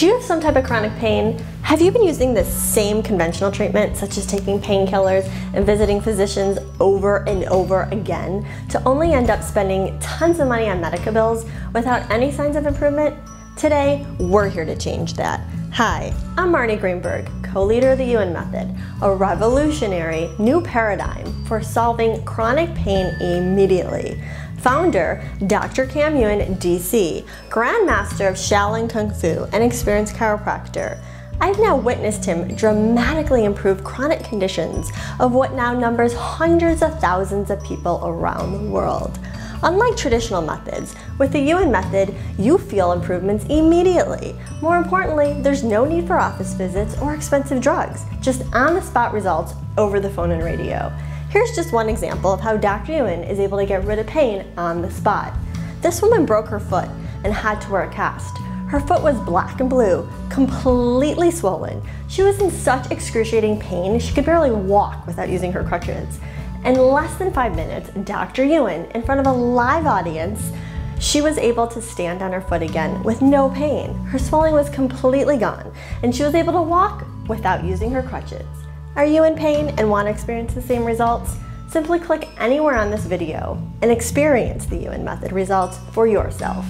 Do you have some type of chronic pain? Have you been using the same conventional treatment, such as taking painkillers and visiting physicians over and over again, to only end up spending tons of money on medical bills without any signs of improvement? Today, we're here to change that. Hi, I'm Marnie Greenberg, co-leader of the Yuen Method, a revolutionary new paradigm for solving chronic pain immediately. Founder, Dr. Kam Yuen, DC, Grandmaster of Shaolin Kung Fu and experienced chiropractor. I've now witnessed him dramatically improve chronic conditions of what now numbers hundreds of thousands of people around the world. Unlike traditional methods, with the Yuen method, you feel improvements immediately. More importantly, there's no need for office visits or expensive drugs, just on-the-spot results over the phone and radio. Here's just one example of how Dr. Yuen is able to get rid of pain on the spot. This woman broke her foot and had to wear a cast. Her foot was black and blue, completely swollen. She was in such excruciating pain, she could barely walk without using her crutches. In less than five minutes, Dr. Yuen, in front of a live audience, she was able to stand on her foot again with no pain. Her swelling was completely gone, and she was able to walk without using her crutches. Are you in pain and want to experience the same results? Simply click anywhere on this video and experience the Yuen Method results for yourself.